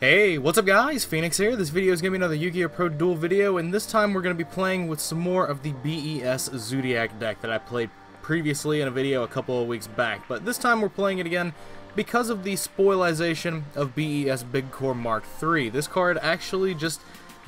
Hey, what's up guys? Phoenix here. This video is going to be another Yu-Gi-Oh! Pro Duel video, and this time we're going to be playing with some more of the BES Zoodiac deck that I played previously in a video a couple of weeks back. But this time we're playing it again because of the spoilization of BES Big Core Mark III. This card actually just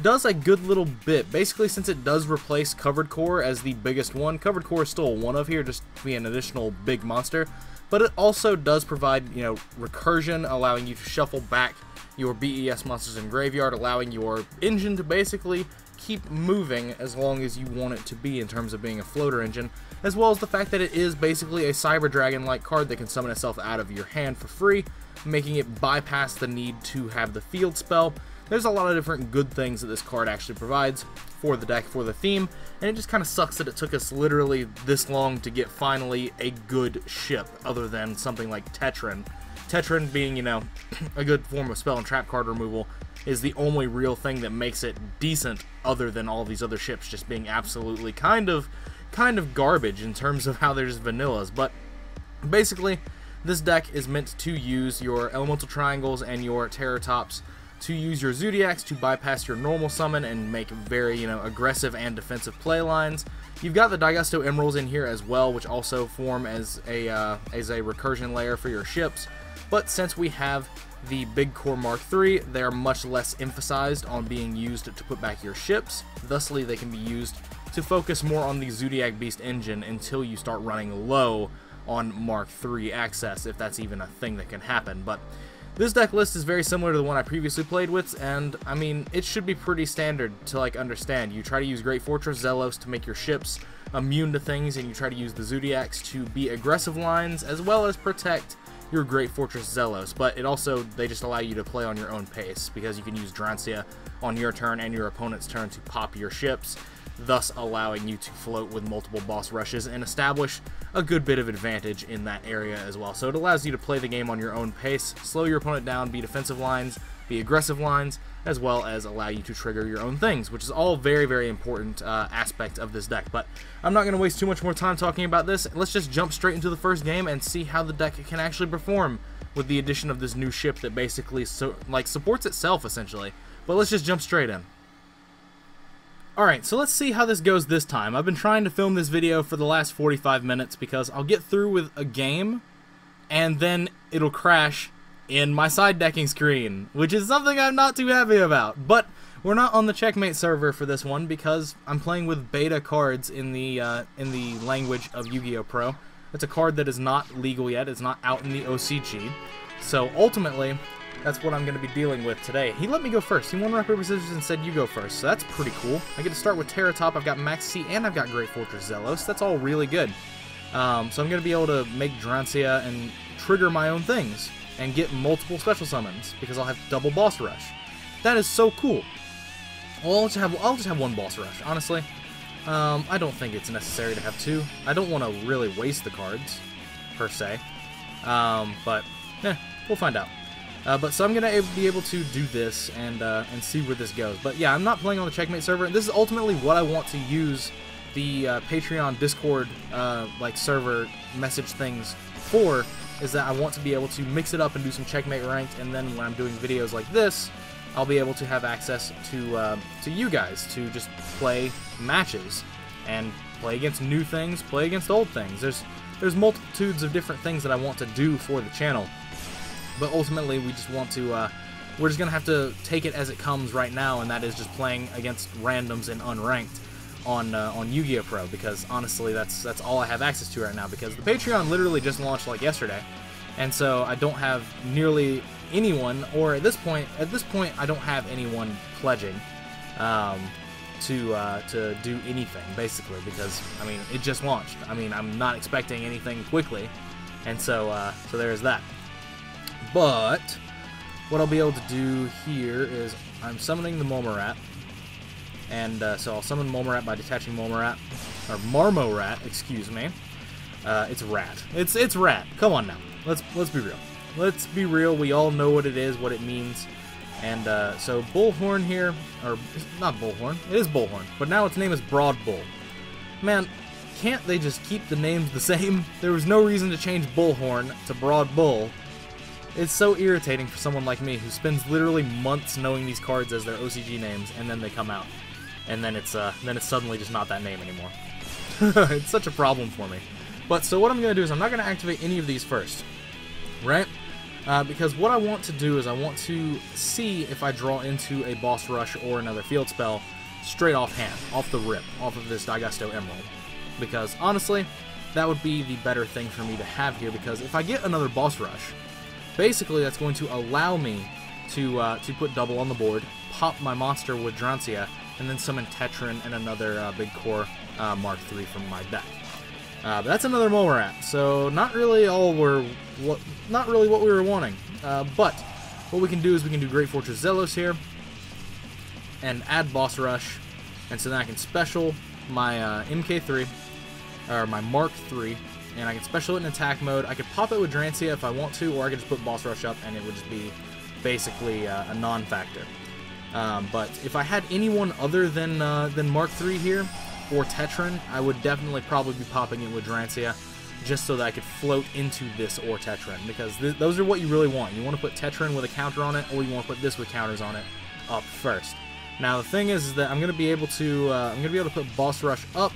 does a good little bit. Basically, since it does replace Covered Core as the biggest one, Covered Core is still one of here, just to be an additional big monster. But it also does provide, you know, recursion, allowing you to shuffle back your BES monsters in graveyard, allowing your engine to basically keep moving as long as you want it to be in terms of being a floater engine, as well as the fact that it is basically a Cyber Dragon-like card that can summon itself out of your hand for free, making it bypass the need to have the field spell. There's a lot of different good things that this card actually provides for the deck, for the theme, and it just kind of sucks that it took us literally this long to get finally a good ship, other than something like Tetran, Tetran being, you know, a good form of spell and trap card removal is the only real thing that makes it decent other than all these other ships just being absolutely kind of kind of garbage in terms of how they're just vanillas. But basically, this deck is meant to use your elemental triangles and your Terrortops to use your Zoodiacs to bypass your normal summon and make very, you know, aggressive and defensive play lines. You've got the Daigusto Emeralds in here as well, which also form as a, uh, as a recursion layer for your ships but since we have the Big Core Mark III, they are much less emphasized on being used to put back your ships, thusly they can be used to focus more on the Zoodiac Beast engine until you start running low on Mark III access, if that's even a thing that can happen. But this deck list is very similar to the one I previously played with, and I mean, it should be pretty standard to like understand. You try to use Great Fortress Zelos to make your ships immune to things, and you try to use the Zoodiacs to be aggressive lines, as well as protect your Great Fortress Zelos, but it also, they just allow you to play on your own pace, because you can use Drancia on your turn and your opponent's turn to pop your ships, thus allowing you to float with multiple boss rushes and establish a good bit of advantage in that area as well. So it allows you to play the game on your own pace, slow your opponent down, be defensive lines, be aggressive lines, as well as allow you to trigger your own things, which is all very, very important uh, aspect of this deck. But I'm not going to waste too much more time talking about this. Let's just jump straight into the first game and see how the deck can actually perform with the addition of this new ship that basically so like supports itself essentially. But let's just jump straight in. Alright, so let's see how this goes this time. I've been trying to film this video for the last 45 minutes because I'll get through with a game and then it'll crash in my side decking screen, which is something I'm not too happy about. But we're not on the checkmate server for this one because I'm playing with beta cards in the uh, in the language of Yu-Gi-Oh! Pro. It's a card that is not legal yet. It's not out in the OCG. So ultimately, that's what I'm going to be dealing with today. He let me go first. He won rock, paper, scissors and said you go first. So that's pretty cool. I get to start with Terrortop. I've got Maxx C and I've got Great Fortress Zelos. That's all really good. Um, so I'm going to be able to make Drancia and trigger my own things and get multiple special summons because I'll have double boss rush. That is so cool. Well, I'll just have I'll just have one boss rush. Honestly, um, I don't think it's necessary to have two. I don't want to really waste the cards per se, um, but eh, we'll find out. Uh, but so I'm gonna be able to do this and uh, and see where this goes. But yeah, I'm not playing on the Checkmate server. This is ultimately what I want to use the uh, Patreon Discord uh, like server message things for is that I want to be able to mix it up and do some checkmate ranked, and then when I'm doing videos like this, I'll be able to have access to uh, to you guys to just play matches and play against new things, play against old things. There's there's multitudes of different things that I want to do for the channel, but ultimately we just want to. Uh, we're just gonna have to take it as it comes right now, and that is just playing against randoms and unranked on uh, on Yu-Gi-Oh! Pro because honestly, that's that's all I have access to right now because the Patreon literally just launched like yesterday, and so I don't have nearly anyone, or at this point, at this point, I don't have anyone pledging um, to uh, to do anything basically because I mean it just launched. I mean I'm not expecting anything quickly, and so uh, so there's that. But what I'll be able to do here is I'm summoning the Momorat and uh, so I'll summon Momorat by detaching Momorat, or Marmorat, excuse me. Uh, it's Rat. It's it's Rat. Come on now. Let's let's be real. Let's be real. We all know what it is, what it means. And uh, so Bullhorn here, or not Bullhorn, it is Bullhorn, but now its name is Broad Bull. Man, can't they just keep the names the same? There was no reason to change Bullhorn to Broad Bull. It's so irritating for someone like me who spends literally months knowing these cards as their OCG names, and then they come out, and then it's uh, then it's suddenly just not that name anymore. it's such a problem for me. But so what I'm gonna do is I'm not gonna activate any of these first, right? Uh, because what I want to do is I want to see if I draw into a boss rush or another field spell straight off hand, off the rip, off of this Daigusto Emerald. Because honestly, that would be the better thing for me to have here because if I get another boss rush, basically that's going to allow me to uh, to put double on the board, pop my monster with Drancia, and then summon Tetran and another uh, big core uh, Mark III from my deck. Uh, that's another mole rat, so not really all we're what, not really what we were wanting. Uh, but what we can do is we can do Great Fortress Zelos here and add Boss Rush, and so then I can special my uh, MK3 or my Mark III, and I can special it in attack mode. I could pop it with Drancia if I want to, or I could just put Boss Rush up, and it would just be basically uh, a non-factor. Um, but if I had anyone other than uh, than Mark III here, or Tetran, I would definitely probably be popping it with Drancia just so that I could float into this or Tetran, because th those are what you really want. You want to put Tetran with a counter on it, or you want to put this with counters on it up first. Now the thing is, that I'm going to be able to uh, I'm to be able to put Boss Rush up,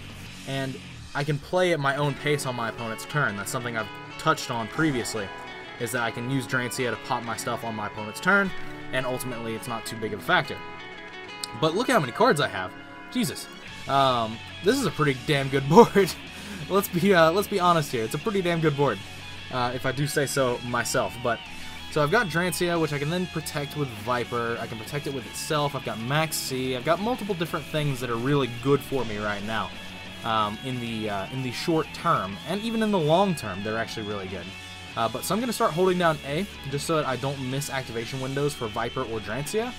and I can play at my own pace on my opponent's turn. That's something I've touched on previously, is that I can use Drancia to pop my stuff on my opponent's turn, and ultimately it's not too big of a factor. But look at how many cards I have. Jesus. Um, this is a pretty damn good board. let's be uh, let's be honest here. It's a pretty damn good board, uh, if I do say so myself. But so I've got Drancia, which I can then protect with Viper. I can protect it with itself. I've got Maxx C. I've got multiple different things that are really good for me right now. Um, in the uh, in the short term, and even in the long term, they're actually really good. Uh, but so I'm going to start holding down A, just so that I don't miss activation windows for Viper or Drancia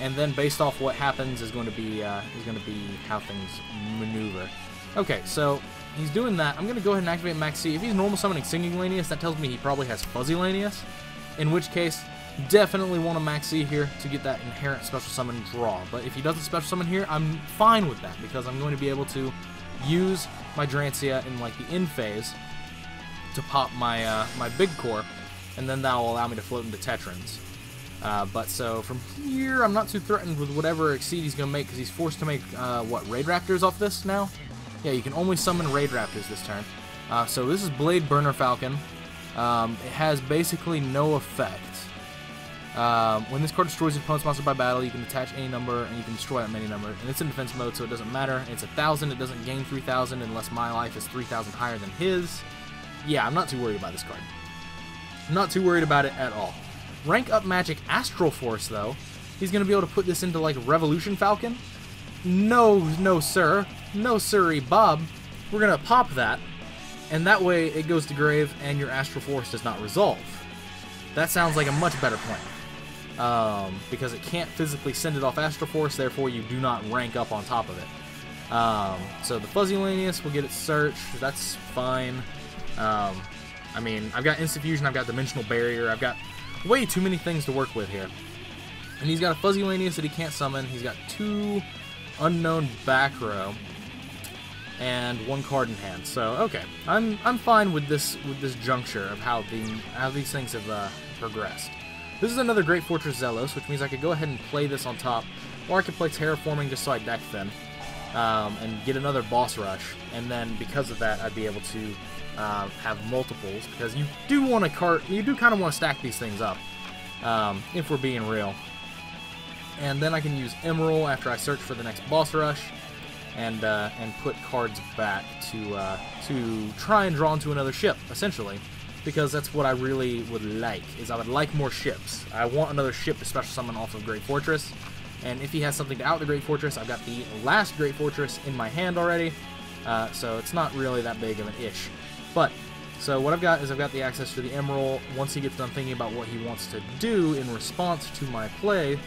and then based off what happens is going to be uh, is going to be how things maneuver. Okay, so he's doing that. I'm going to go ahead and activate Maxx C. If he's normal summoning Singing Lanius, that tells me he probably has Fuzzy Lanius, in which case, definitely want a Maxx C here to get that inherent special summon draw. But if he doesn't special summon here, I'm fine with that, because I'm going to be able to use my Drancia in like the end phase to pop my uh, my big core, and then that will allow me to float into Tetrans. Uh, but so from here, I'm not too threatened with whatever exceed he's going to make because he's forced to make, uh, what, Raid Raptors off this now? Yeah, you can only summon Raid Raptors this turn. Uh, so this is Blade Burner Falcon. Um, it has basically no effect. Um, when this card destroys your opponent's monster by battle, you can attach any number and you can destroy that many number. And it's in defense mode, so it doesn't matter. It's a thousand. It doesn't gain 3,000 unless my life is 3,000 higher than his. Yeah, I'm not too worried about this card. I'm not too worried about it at all. Rank up Magic Astral Force, though. He's going to be able to put this into, like, Revolution Falcon? No, no, sir. No, sirree, Bob. We're going to pop that, and that way it goes to grave and your Astral Force does not resolve. That sounds like a much better plan. Um, because it can't physically send it off Astral Force, therefore you do not rank up on top of it. Um, so the Fuzzy Lanius will get its search. That's fine. Um, I mean, I've got Instant Fusion, I've got Dimensional Barrier, I've got way too many things to work with here. And he's got a Fuzzy Lanius that he can't summon. He's got two unknown back row and one card in hand. So okay, I'm I'm fine with this with this juncture of how the how these things have uh, progressed. This is another Great Fortress Zelos, which means I could go ahead and play this on top, or I could play Terraforming just so I deck them um, and get another Boss Rush, and then because of that, I'd be able to uh, have multiples because you do want to cart, you do kind of want to stack these things up, um, if we're being real. And then I can use Emerald after I search for the next boss rush, and uh, and put cards back to uh, to try and draw into another ship, essentially, because that's what I really would like. Is I would like more ships. I want another ship to special summon off of Great Fortress. And if he has something to out the Great Fortress, I've got the last Great Fortress in my hand already, uh, so it's not really that big of an ish. But, so what I've got is I've got the access to the Emerald. Once he gets done thinking about what he wants to do in response to my play,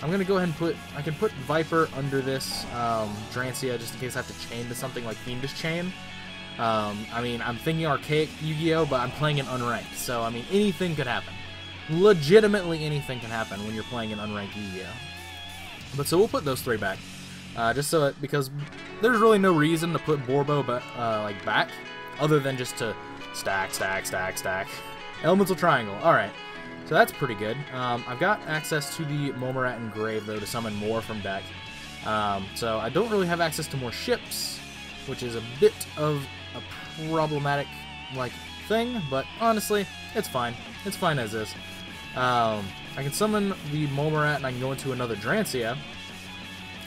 I'm going to go ahead and put, I can put Viper under this um, Drancia just in case I have to chain to something like Fiendish Chain. Um, I mean, I'm thinking Archaic Yu-Gi-Oh, but I'm playing an unranked, so I mean, anything could happen. Legitimately anything can happen when you're playing an unranked Yu-Gi-Oh. But so we'll put those three back. Uh, just so it, because there's really no reason to put Boarbow but, uh, like back other than just to stack, stack, stack, stack. Elemental Triangle. Alright. So that's pretty good. Um, I've got access to the Momorat Grave, though, to summon more from deck. Um, so I don't really have access to more ships, which is a bit of a problematic, like, thing, but honestly, it's fine. It's fine as is. Um, I can summon the Momorat and I can go into another Drancia.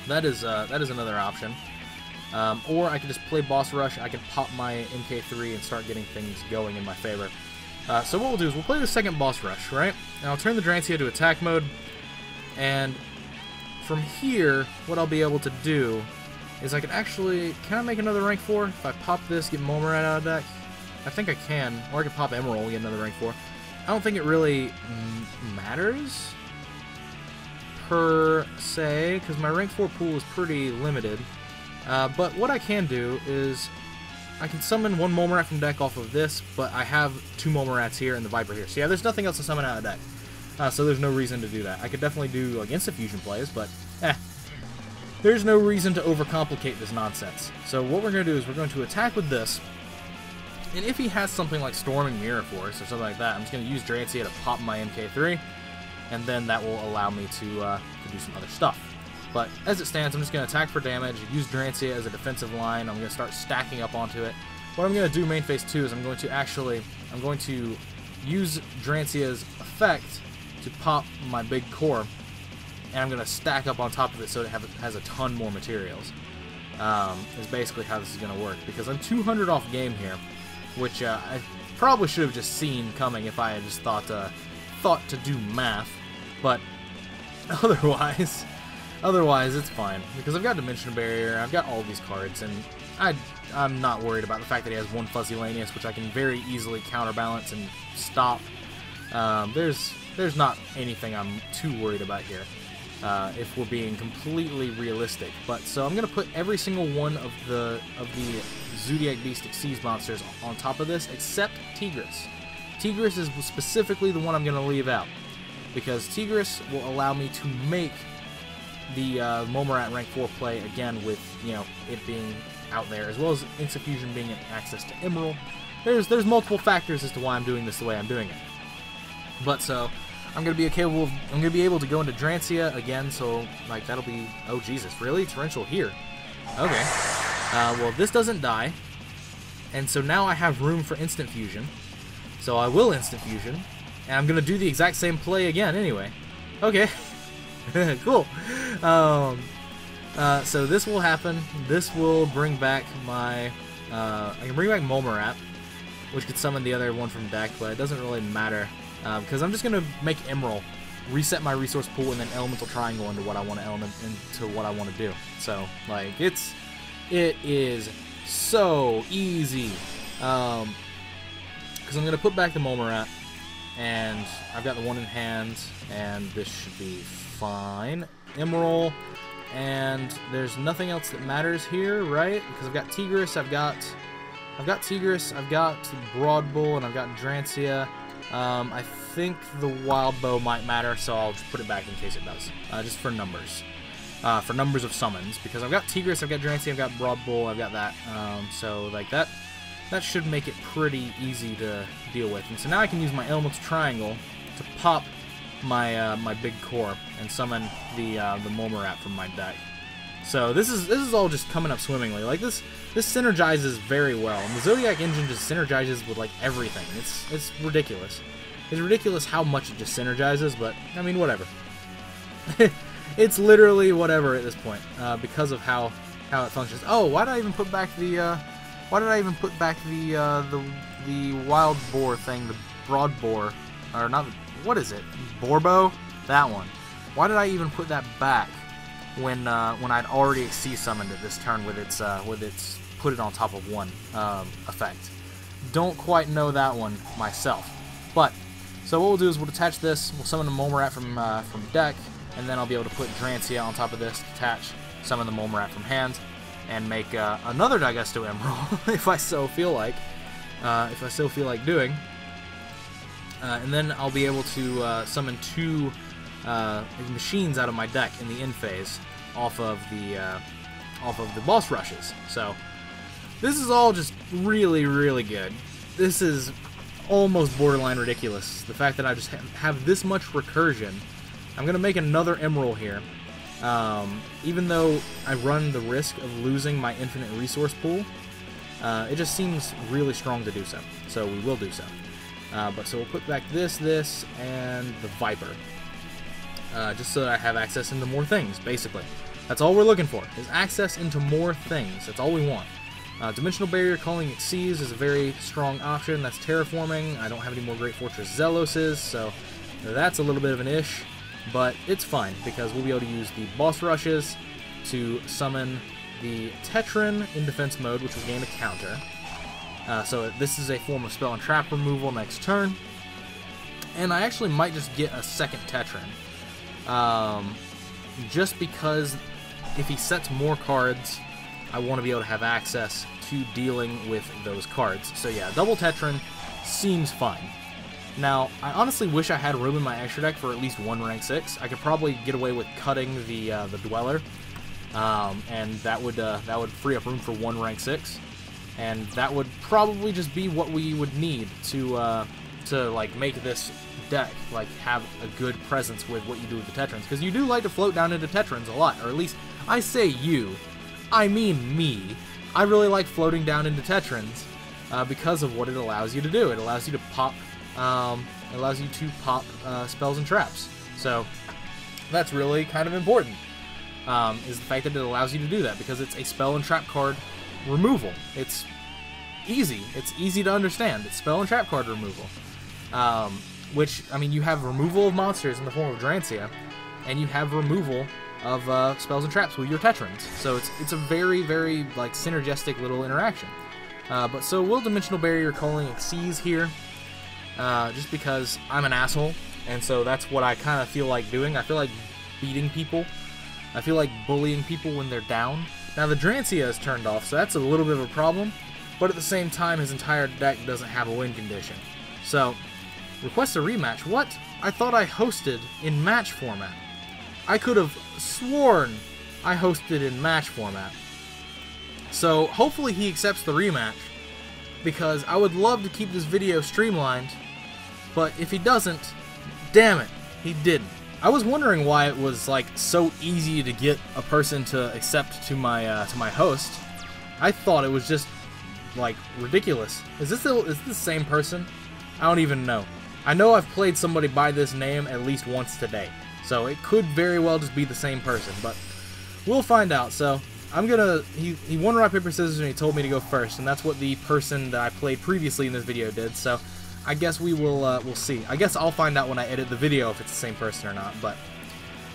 That is, uh, that is another option. Um, or I can just play Boss Rush, I can pop my MK3 and start getting things going in my favor. Uh, so what we'll do is we'll play the second Boss Rush, right? And I'll turn the Drancia to attack mode, and from here, what I'll be able to do is I can actually... Can I make another rank 4? If I pop this, get Momorat out of deck? I think I can. Or I can pop Emerald, and get another rank 4. I don't think it really matters, per se, because my rank 4 pool is pretty limited. Uh, but what I can do is I can summon one Momorat from deck off of this, but I have two Momorats here and the Viper here. So yeah, there's nothing else to summon out of deck. Uh, so there's no reason to do that. I could definitely do like instant fusion plays, but eh. There's no reason to overcomplicate this nonsense. So what we're going to do is we're going to attack with this. And if he has something like Storming Mirror Force or something like that, I'm just going to use Drancia to pop my MK3. And then that will allow me to, uh, to do some other stuff. But as it stands, I'm just going to attack for damage, use Drancia as a defensive line. I'm going to start stacking up onto it. What I'm going to do main phase 2 is I'm going to actually, I'm going to use Drancia's effect to pop my big core, and I'm going to stack up on top of it so it have, has a ton more materials. Um, is basically how this is going to work, because I'm 200 off game here, which uh, I probably should have just seen coming if I had just thought, uh, thought to do math, but otherwise... Otherwise, it's fine, because I've got Dimension Barrier, I've got all these cards, and I, I'm not worried about the fact that he has one Fuzzy Lanius, which I can very easily counterbalance and stop. Um, there's there's not anything I'm too worried about here, uh, if we're being completely realistic. But so I'm gonna put every single one of the of the Zoodiac Beast Xyz monsters on top of this, except Tigris. Tigris is specifically the one I'm gonna leave out because Tigris will allow me to make the uh, Momorat rank 4 play again with you know it being out there as well as Instant Fusion being access to Emerald. There's there's multiple factors as to why I'm doing this the way I'm doing it. But so I'm gonna be capable. Of, I'm gonna be able to go into Drancia again. So like that'll be oh Jesus really torrential here. Okay. Uh, well this doesn't die, and so now I have room for Instant Fusion. So I will Instant Fusion, and I'm gonna do the exact same play again anyway. Okay. cool. Um, uh, so this will happen. This will bring back my... Uh, I can bring back Momorat, which could summon the other one from deck, but it doesn't really matter. Because uh, I'm just going to make Emerald, reset my resource pool, and then Elemental Triangle into what I want to element into what I want to do. So, like, it's... It is so easy. Um, because I'm going to put back the Momorat, and I've got the one in hand, and this should be fine. Emerald, and there's nothing else that matters here, right? Because I've got Tigris, I've got I've got Tigris, I've got Broad and I've got Drancia. Um, I think the Wild Bow might matter, so I'll just put it back in case it does, uh, just for numbers. Uh, for numbers of summons, because I've got Tigris, I've got Drancia, I've got Broad I've got that. Um, so, like, that that should make it pretty easy to deal with. And so now I can use my Elemental Triangle to pop my uh, my big core and summon the uh, the Momorat from my deck. So this is this is all just coming up swimmingly. Like this this synergizes very well, and the Zoodiac engine just synergizes with like everything. It's it's ridiculous. It's ridiculous how much it just synergizes, but I mean whatever. it's literally whatever at this point uh, because of how how it functions. Oh, why did I even put back the uh, why did I even put back the uh, the the wild boar thing, the broad boar, or not what is it? Boarbow? That one. Why did I even put that back when uh, when I'd already Xyz summoned it this turn with its uh, with its put it on top of one um, effect? Don't quite know that one myself. But so what we'll do is we'll attach this. We'll summon the Momorat from uh, from deck, and then I'll be able to put Drancia on top of this, attach, summon the Momorat from hand, and make uh, another Daigusto Emerald if I so feel like. Uh, if I so feel like doing. Uh, and then I'll be able to uh, summon two uh, machines out of my deck in the end phase off of the uh, off of the boss rushes. So this is all just really, really good. This is almost borderline ridiculous. The fact that I just ha have this much recursion. I'm to make another Emerald here. Um, even though I run the risk of losing my infinite resource pool, uh, it just seems really strong to do so. So we will do so. Uh, but so we'll put back this, this, and the Viper. Uh, just so that I have access into more things, basically. That's all we're looking for, is access into more things. That's all we want. Uh, Dimensional Barrier Calling Xyz is a very strong option. That's terraforming. I don't have any more Great Fortress Zeloses, so that's a little bit of an ish. But it's fine, because we'll be able to use the boss rushes to summon the Tetran in defense mode, which will gain a counter. Uh, so this is a form of spell and trap removal next turn. And I actually might just get a second Tetran. Um, just because if he sets more cards, I want to be able to have access to dealing with those cards. So yeah, double Tetran seems fine. Now, I honestly wish I had room in my extra deck for at least one rank 6. I could probably get away with cutting the uh, the Dweller, um, and that would uh, that would free up room for one rank 6. And that would probably just be what we would need to uh, to like make this deck like have a good presence with what you do with the Tetrans. Because you do like to float down into Tetrans a lot, or at least I say you, I mean me. I really like floating down into Tetrans uh, because of what it allows you to do. It allows you to pop, um, it allows you to pop uh, spells and traps. So that's really kind of important. Um, is the fact that it allows you to do that because it's a spell and trap card removal. It's easy. It's easy to understand. It's spell and trap card removal. Um, which, I mean, you have removal of monsters in the form of Drancia, and you have removal of uh, spells and traps with your Tetrans. So it's it's a very, very, like, synergistic little interaction. Uh, but so will Dimensional Barrier Calling Xyz here, uh, just because I'm an asshole, and so that's what I kind of feel like doing. I feel like beating people. I feel like bullying people when they're down. Now the Drancia is turned off, so that's a little bit of a problem, but at the same time his entire deck doesn't have a win condition. So, request a rematch. What? I thought I hosted in match format. I could have sworn I hosted in match format. So hopefully he accepts the rematch, because I would love to keep this video streamlined, but if he doesn't, damn it, he didn't. I was wondering why it was like so easy to get a person to accept to my uh, to my host. I thought it was just like ridiculous. Is this the, is this the same person? I don't even know. I know I've played somebody by this name at least once today. So it could very well just be the same person, but we'll find out. So I'm gonna, he, he won rock, paper, scissors and he told me to go first, and that's what the person that I played previously in this video did, so I guess we will, uh, we'll see. I guess I'll find out when I edit the video if it's the same person or not, but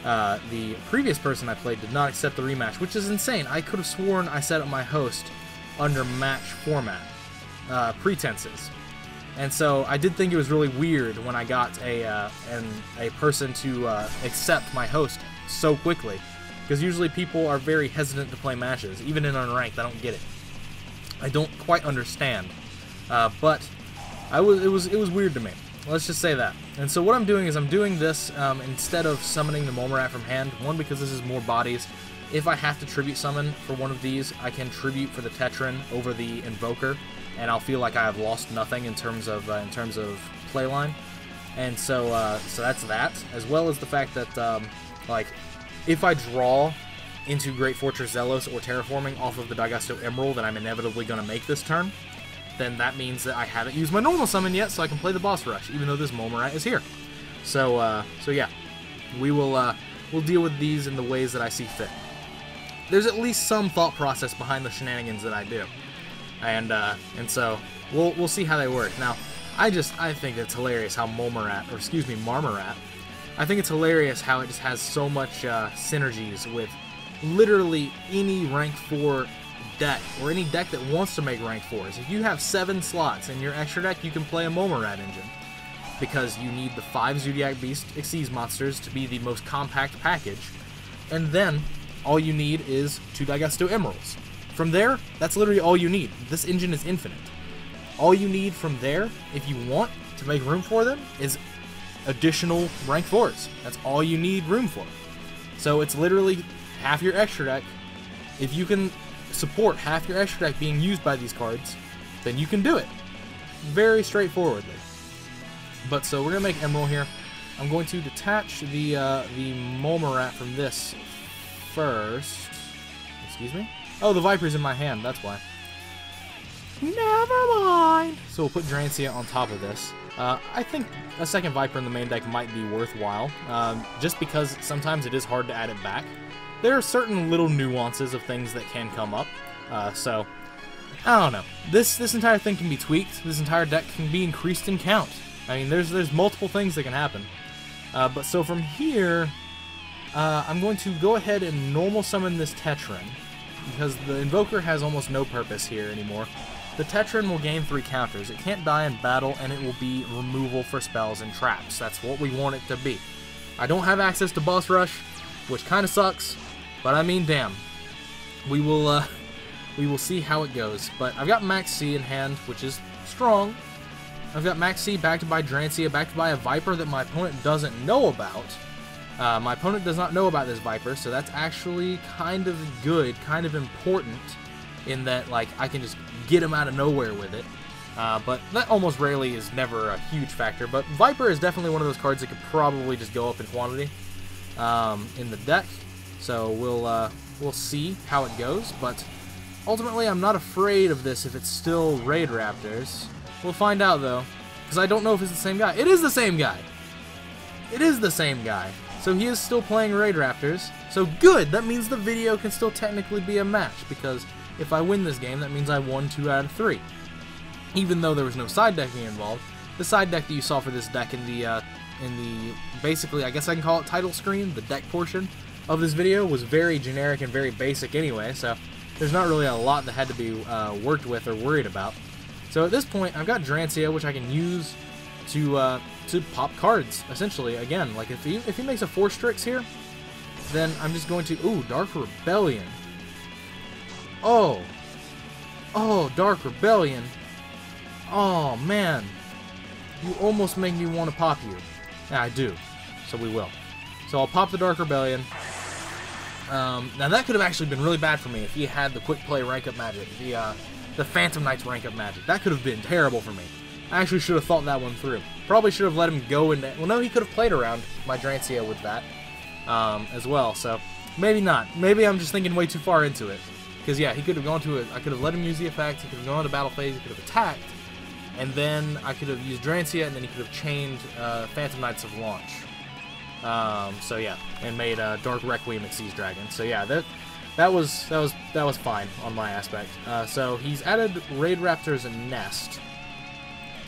uh, the previous person I played did not accept the rematch, which is insane. I could have sworn I set up my host under match format, uh, pretenses. And so I did think it was really weird when I got a uh, an, a person to uh, accept my host so quickly, because usually people are very hesitant to play matches, even in unranked. I don't get it. I don't quite understand. Uh, but I was it was it was weird to me. Let's just say that. And so what I'm doing is I'm doing this um, instead of summoning the Momorat from hand. One because this is more bodies. If I have to tribute summon for one of these, I can tribute for the Tetran over the Invoker and I'll feel like I have lost nothing in terms of uh, in terms of playline. And so uh, so that's that, as well as the fact that um, like if I draw into Great Fortress Zelos or Terraforming off of the Daigusto Emerald that I'm inevitably going to make this turn, then that means that I haven't used my normal summon yet, so I can play the boss rush, even though this Momorat is here. So uh, so yeah, we will uh, we'll deal with these in the ways that I see fit. There's at least some thought process behind the shenanigans that I do and uh, and so we'll we'll see how they work. Now, I just I think it's hilarious how Momorat, or excuse me, Marmorat. I think it's hilarious how it just has so much uh, synergies with literally any rank four deck or any deck that wants to make rank fours. If you have seven slots in your extra deck, you can play a Momorat engine because you need the five Zoodiac Beast Xyz monsters to be the most compact package, and then all you need is two Daigusto Emeralds. From there, that's literally all you need. This engine is infinite. All you need from there, if you want to make room for them, is additional rank 4s. That's all you need room for. So it's literally half your extra deck. If you can support half your extra deck being used by these cards, then you can do it. very straightforwardly. But so we're gonna make Emerald here. I'm going to detach the uh, the Momorat from this first. Excuse me? Oh, the Viper's in my hand, that's why. Never mind! So we'll put Drancia on top of this. Uh, I think a second Viper in the main deck might be worthwhile, um, just because sometimes it is hard to add it back. There are certain little nuances of things that can come up, uh, so I don't know. This this entire thing can be tweaked. This entire deck can be increased in count. I mean, there's there's multiple things that can happen. Uh, but so from here, uh, I'm going to go ahead and normal summon this Tetran, because the Invoker has almost no purpose here anymore. The Tetran will gain three counters. It can't die in battle, and it will be removal for spells and traps. That's what we want it to be. I don't have access to Boss Rush, which kind of sucks, but I mean, damn. We will, uh, we will see how it goes. But I've got Maxx C in hand, which is strong. I've got Maxx C backed by Drancia, backed by a Viper that my opponent doesn't know about. Uh, my opponent does not know about this Viper, so that's actually kind of good, kind of important in that like I can just get him out of nowhere with it. Uh, but that almost rarely is never a huge factor. But Viper is definitely one of those cards that could probably just go up in quantity um, in the deck. So we'll uh, we'll see how it goes. But ultimately, I'm not afraid of this if it's still Raid Raptors. We'll find out though, because I don't know if it's the same guy. It is the same guy. It is the same guy. So he is still playing Raid Raptors. So good. That means the video can still technically be a match because if I win this game, that means I won 2 out of 3. Even though there was no side decking involved, the side deck that you saw for this deck in the, uh, in the, basically, I guess I can call it title screen, the deck portion of this video was very generic and very basic anyway, so there's not really a lot that had to be uh, worked with or worried about. So at this point, I've got Drancia, which I can use to uh, to pop cards, essentially. Again, like if he, if he makes a Force Strix here, then I'm just going to... Ooh, Dark Rebellion. Oh. Oh, Dark Rebellion. Oh, man. You almost make me want to pop you. Yeah, I do. So we will. So I'll pop the Dark Rebellion. Um, now that could have actually been really bad for me if he had the quick play rank up magic, the uh, the Phantom Knights rank up magic. That could have been terrible for me. I actually should have thought that one through. Probably should have let him go into. Well, no, he could have played around my Drancia with that um, as well. So maybe not. Maybe I'm just thinking way too far into it. Because, yeah, he could have gone to it. I could have let him use the effect. He could have gone to battle phase. He could have attacked. And then I could have used Drancia, and then he could have chained uh, Phantom Knights of Launch. Um, so yeah, and made uh, Dark Requiem Xyz Dragon. So yeah, that that was that was that was fine on my aspect. Uh, so he's added Raid Raptor's and Nest,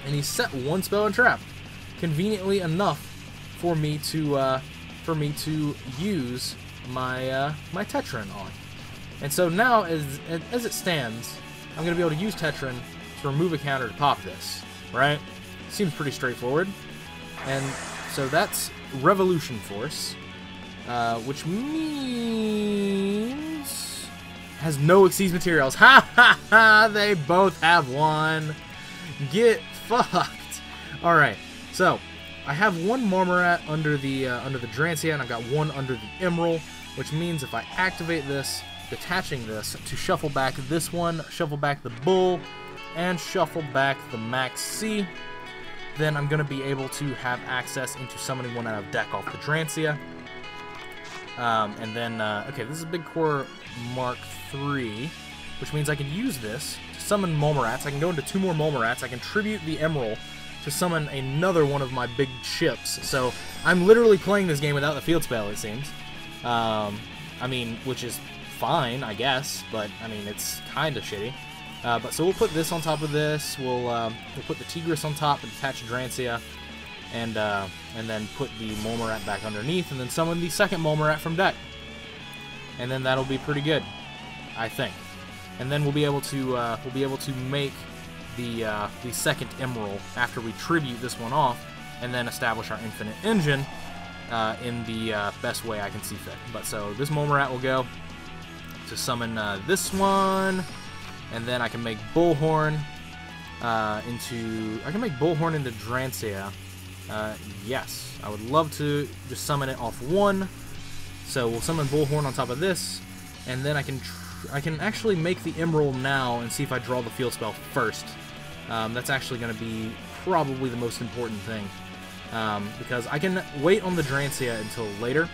and he's set one spell and trap, conveniently enough for me to uh, for me to use my uh, my Tetran on. And so now, as, as it stands, I'm going to be able to use Tetran to remove a counter to pop this, right? Seems pretty straightforward. And so that's Revolution Force, uh, which means has no Xyz materials. Ha ha ha! They both have one. Get fucked. All right, so I have one Marmorat under the uh, under the Drancia, and I've got one under the Emerald, which means if I activate this, detaching this to shuffle back this one, shuffle back the Bull, and shuffle back the Maxx C. Then I'm going to be able to have access into summoning one out of deck off the Drancia. Um, and then, uh, okay, this is Big Core Mark III, which means I can use this to summon Mulmorats. I can go into two more Mulmorats. I can tribute the Emerald to summon another one of my big ships. So I'm literally playing this game without the field spell, it seems. Um, I mean, which is fine, I guess, but I mean, it's kind of shitty. Uh, but so we'll put this on top of this. We'll um, we'll put the Tigris on top and attach Drancia, and uh, and then put the Mulmorat back underneath, and then summon the second Mulmorat from deck. And then that'll be pretty good, I think. And then we'll be able to uh, we'll be able to make the uh, the second Emerald after we tribute this one off, and then establish our Infinite Engine uh, in the uh, best way I can see fit. But so this Mulmorat will go to summon this one, and then I can make Bullhorn uh, into... I can make Bullhorn into Drancia. Uh, yes, I would love to just summon it off one. So we'll summon Bullhorn on top of this, and then I can I can actually make the Emerald now and see if I draw the field spell first. Um, that's actually going to be probably the most important thing. Um, because I can wait on the Drancia until later,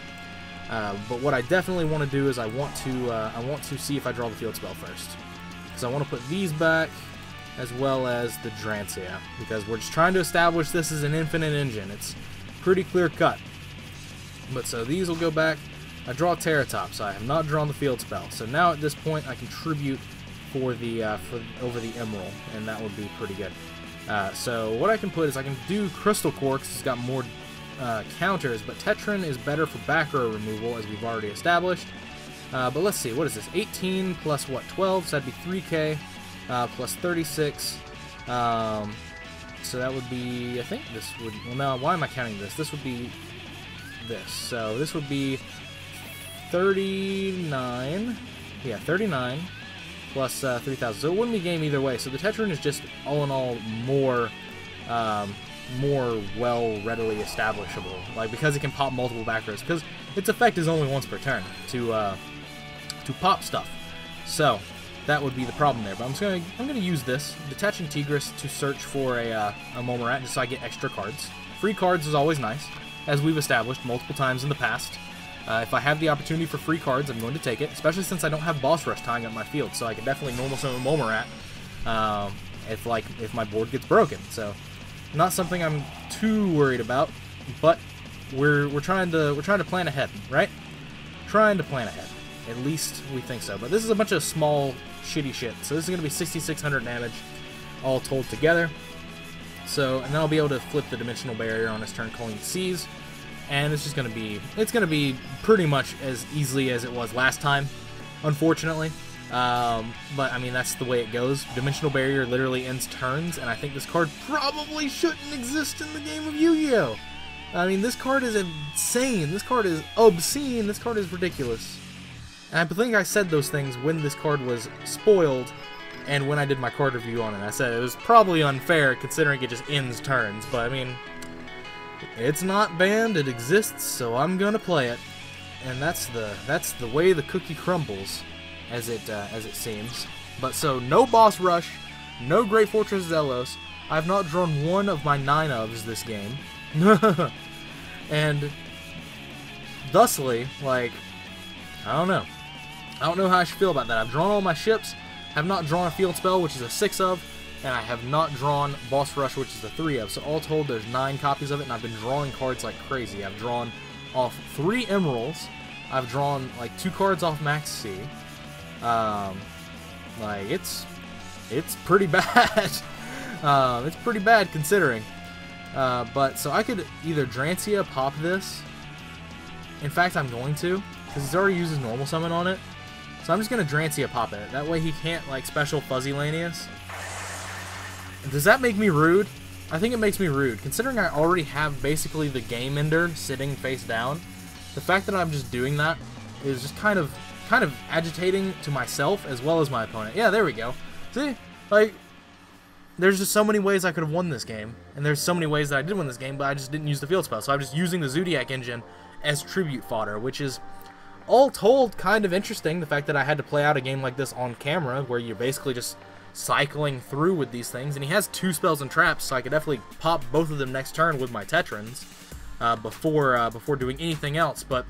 uh, but what I definitely want to do is I want to uh, I want to see if I draw the field spell first. I want to put these back, as well as the Drancia, because we're just trying to establish this as an infinite engine. It's pretty clear cut. But so these will go back. I draw Terrortops. I have not drawn the field spell. So now at this point I contribute for the uh, for over the Emerald, and that would be pretty good. Uh, so what I can put is I can do Crystal because it's got more uh, counters, but Tetran is better for back row removal as we've already established. Uh, but let's see, what is this? 18 plus what? 12, so that'd be 3k uh, plus 36. Um, so that would be, I think this would, well now, why am I counting this? This would be this. So this would be 39, yeah, 39 plus uh, 3,000. So it wouldn't be game either way. So the Tetran is just, all in all, more, um, more well readily establishable. Like, because it can pop multiple back rows. Because its effect is only once per turn to, uh, to pop stuff. So, that would be the problem there. But I'm just gonna I'm gonna use this detaching Tigris to search for a uh, a Momorat just so I get extra cards. Free cards is always nice, as we've established multiple times in the past. Uh, if I have the opportunity for free cards, I'm going to take it, especially since I don't have Boss Rush tying up my field, so I can definitely normal summon Momorat um, if like if my board gets broken. So not something I'm too worried about, but we're we're trying to we're trying to plan ahead, right? Trying to plan ahead. At least we think so. But this is a bunch of small shitty shit. So this is going to be 6600 damage all told together. So, and then I'll be able to flip the dimensional barrier on his turn calling Xyz. And it's just going to be, it's going to be pretty much as easily as it was last time, unfortunately. Um, but, I mean, that's the way it goes. Dimensional Barrier literally ends turns, and I think this card probably shouldn't exist in the game of Yu-Gi-Oh! I mean, this card is insane. This card is obscene. This card is ridiculous. And I think I said those things when this card was spoiled and when I did my card review on it. I said it was probably unfair considering it just ends turns, but I mean, it's not banned, it exists, so I'm gonna play it. And that's the that's the way the cookie crumbles, as it uh, as it seems. But so no boss rush, no Great Fortress Zelos. I've not drawn one of my nine ofs this game, and thusly, like, I don't know. I don't know how I should feel about that. I've drawn all my ships, have not drawn a field spell, which is a 6 of, and I have not drawn Boss Rush, which is a 3 of. So all told, there's 9 copies of it, and I've been drawing cards like crazy. I've drawn off 3 Emeralds. I've drawn like 2 cards off Maxx C. Um, like, it's, it's pretty bad. um, it's pretty bad considering. Uh, but, so I could either Drancia pop this. In fact, I'm going to, because he's already used his normal summon on it. So I'm just going to Drancia pop it. That way he can't, like, special Fuzzy Lanius. Does that make me rude? I think it makes me rude. Considering I already have basically the Game Ender sitting face down, the fact that I'm just doing that is just kind of kind of agitating to myself as well as my opponent. Yeah, there we go. See? Like, there's just so many ways I could have won this game, and there's so many ways that I did win this game, but I just didn't use the field spell. So I'm just using the Zoodiac engine as tribute fodder, which is all told, kind of interesting. The fact that I had to play out a game like this on camera, where you're basically just cycling through with these things. And he has two spells and traps, so I could definitely pop both of them next turn with my Tetrans uh, before uh, before doing anything else. But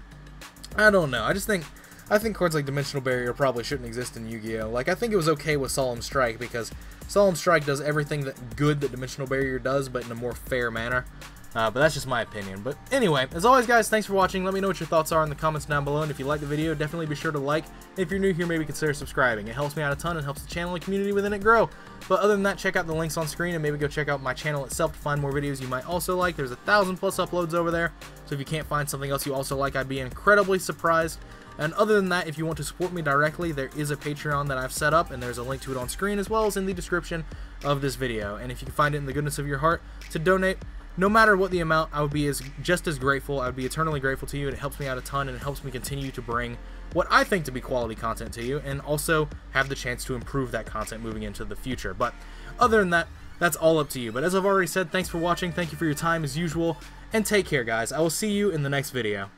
I don't know. I just think I think cards like Dimensional Barrier probably shouldn't exist in Yu-Gi-Oh. Like I think it was okay with Solemn Strike because Solemn Strike does everything that good that Dimensional Barrier does, but in a more fair manner. Uh, but that's just my opinion. But anyway, as always, guys, thanks for watching. Let me know what your thoughts are in the comments down below. And if you like the video, definitely be sure to like. If you're new here, maybe consider subscribing. It helps me out a ton and helps the channel and community within it grow. But other than that, check out the links on screen and maybe go check out my channel itself to find more videos you might also like. There's a thousand plus uploads over there. So if you can't find something else you also like, I'd be incredibly surprised. And other than that, if you want to support me directly, there is a Patreon that I've set up, and there's a link to it on screen as well as in the description of this video. And if you can find it in the goodness of your heart to donate, no matter what the amount, I would be as just as grateful. I would be eternally grateful to you, and it helps me out a ton, and it helps me continue to bring what I think to be quality content to you, and also have the chance to improve that content moving into the future. But other than that, that's all up to you. But as I've already said, thanks for watching, thank you for your time as usual, and take care, guys. I will see you in the next video.